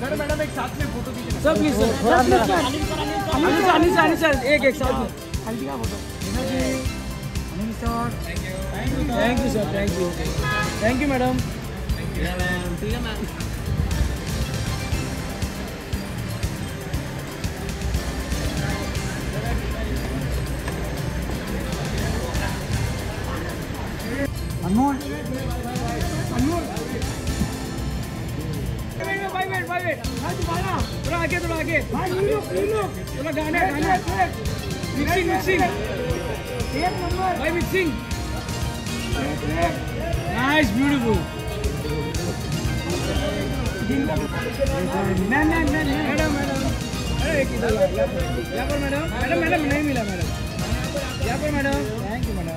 Sir madam एक साथ में फ़ोटो दीजिए sir please sir. Sir please sir Anil sir Anil sir Anil sir एक एक साथ में। हल्दी का photo? Anil sir. Thank you sir thank you thank you madam ठीक है मैम अनमोल हाँ तुम्हारा थोड़ा आगे थोड़ा आगे। थोड़ा गाना गाना। Mixing mixing. भाई mixing. Nice beautiful ma'am ma'am ma'am madam madam. अरे यहाँ पर मैडम। मैडम मैडम नहीं मिला मैडम। यहाँ पर मैडम। थैंक यू मैडम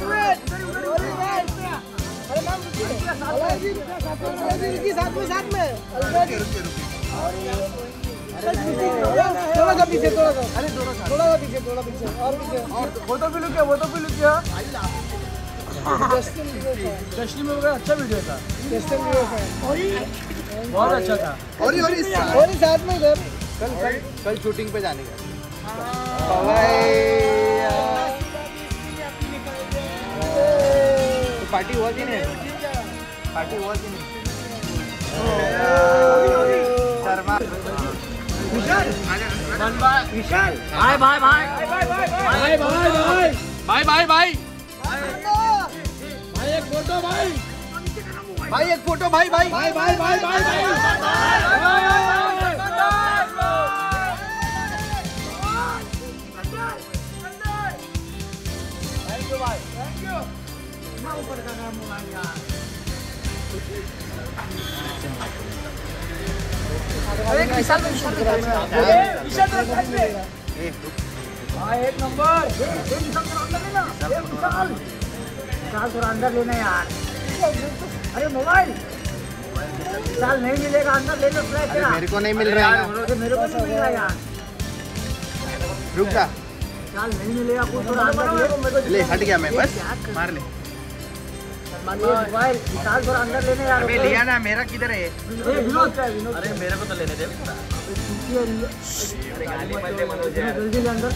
गया थोड़ा सा पीछे थोड़ा सा अरे थोड़ा सा थोड़ा सा पीछे थोड़ा पीछे और पीछे वो भी लुकिया वो भी लुकिया जश्न में बहुत अच्छा था और और साथ में इधर कल कल कल शूटिंग पे जाने का पार्टी हुआ कि नहीं? पार्टी हुआ कि नहीं शर्मा विशाल भाई भाई भाई भाई भाई भाई बाय बाय बाय भाई एक फ़ोटो भाई भाई एक फ़ोटो भाई भाई भाई भाई भाई भाई हाँ एक नंबर। विशाल थोड़ा अंदर लेना। यार। अरे मोबाइल। विशाल नहीं मिलेगा अंदर ले लो मेरे को नहीं मिल रहा है मेरे को नहीं मिल रहा यार। रुक जा। नहीं मिलेगा कुछ थोड़ा अंदर ले। ले हट गया मैं बस। मार ले। विशाल थोड़ा अंदर लेने यार अबे लिया ना मेरा किधर है? अरे मेरे को तो लेने दे जल्दी ले अंदर।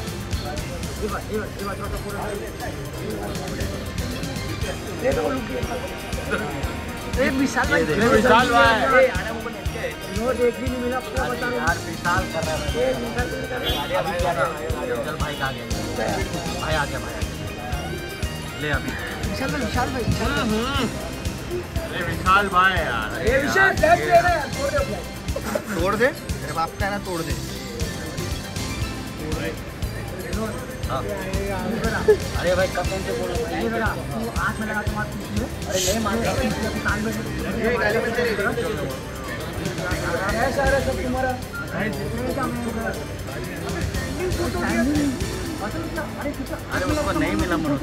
ए विशाल भाई ये विशाल भाई। एक भी नहीं मिला पूरा बता रहा हूँ विशाल कर रहा है। ए विशाल कर रहा है। अभी क्या चल भाई आ गया। भाई आ गया। भाई ले अभी। विशाल भाई विशाल भाई अरे विशाल भाई यार। ए विशाल रहा है दे तोड़ दे? तेरे बाप का है ना तोड़ दे। अरे भाई कसम से बोलो मेरा आँख में लगा अरे नहीं मार है। सब तुम्हारा। अरे उसको नहीं मिला मुझे